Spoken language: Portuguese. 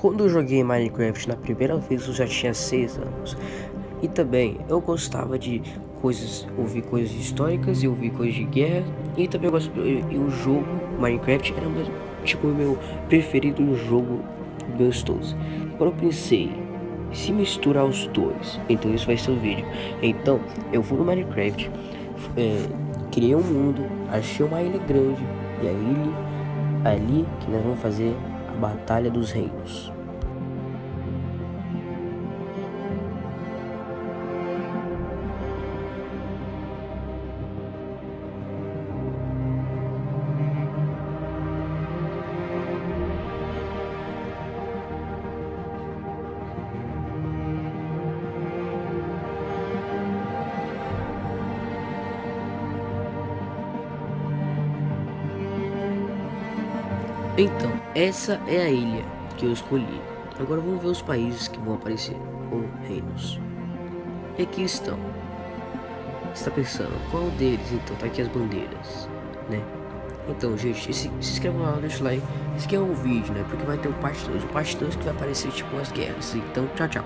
Quando eu joguei Minecraft na primeira vez eu já tinha 6 anos. E também eu gostava de coisas, ouvir coisas históricas e ouvir coisas de guerra. E também eu gosto, e o jogo Minecraft era meu, tipo o meu preferido no jogo dos todos. Agora eu pensei, se misturar os dois, então isso vai ser o vídeo. Então eu vou no Minecraft, é, criei um mundo, achei uma ilha grande e a ilha ali que nós vamos fazer Batalha dos Reinos. Então, essa é a ilha que eu escolhi. Agora vamos ver os países que vão aparecer, ou reinos. E aqui estão. Você está pensando, qual deles? Então, tá aqui as bandeiras, né? Então, gente, se, se inscreva lá, deixa o like. Esse aqui é um vídeo, né? Porque vai ter o parte 2. O parte 2 que vai aparecer, tipo, as guerras. Então, tchau, tchau.